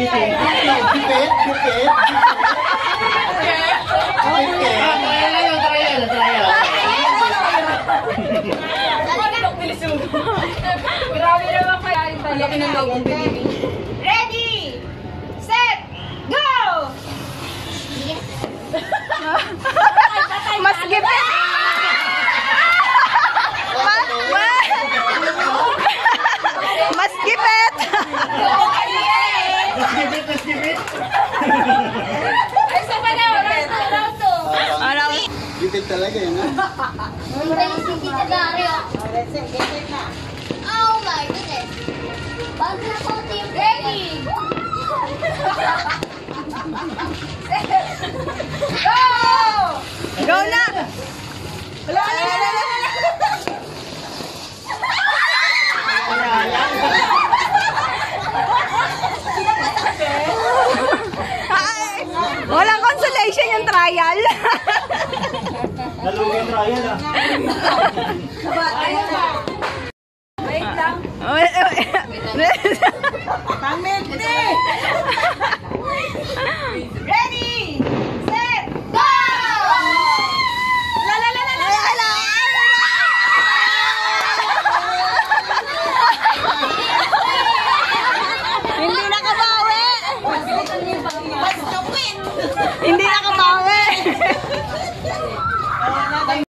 Dikit, dikit, dikit, dikit. Trial lang yung trial, trial. Grabe naman kaya yung talaki ng loob Ready! Dikit talaga yun, ha? Oh my goodness. Bago na po team Ready! Go! Go na. Ala, ala, ala, ala. Ay, Walang consolation yung trial. Dalawang yung trial ah. Ayun na. Wait lang. Wait lang. Pang-milk eh.